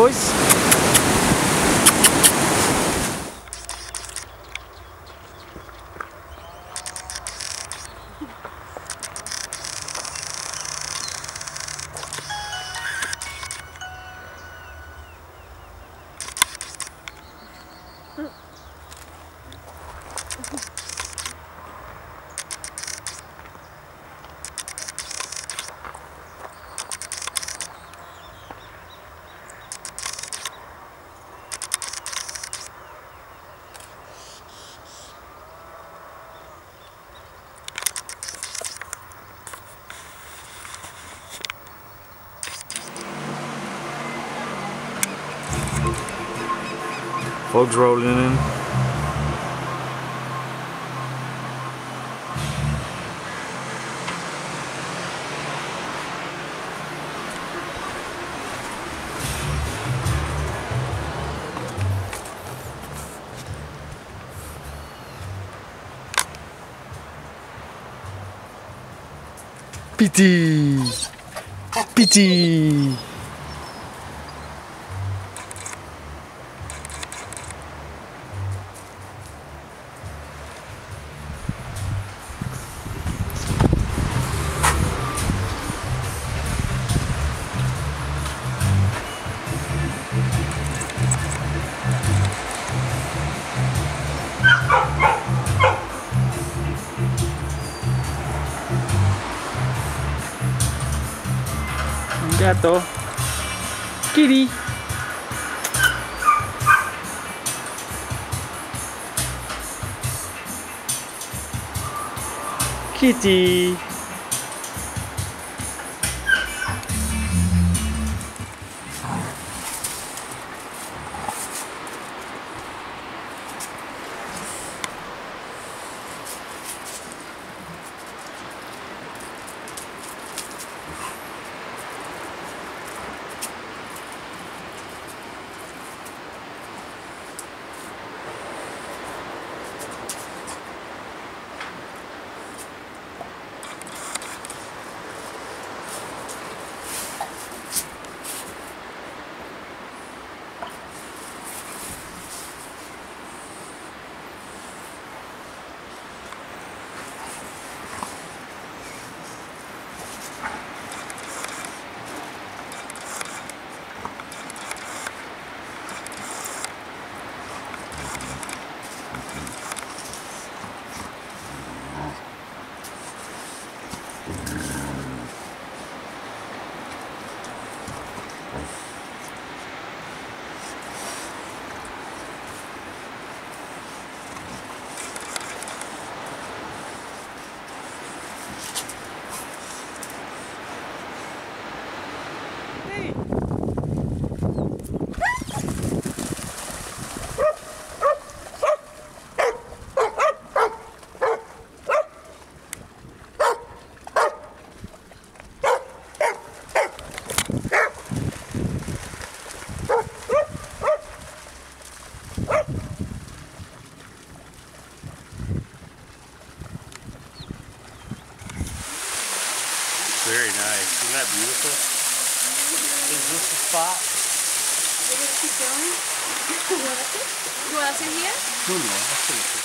dois. Folks rolling in. Pity! Pity! がとう。キリ。キティ。Nice. Isn't that beautiful? Is this the spot? You want to keep going? To sit here? No, no.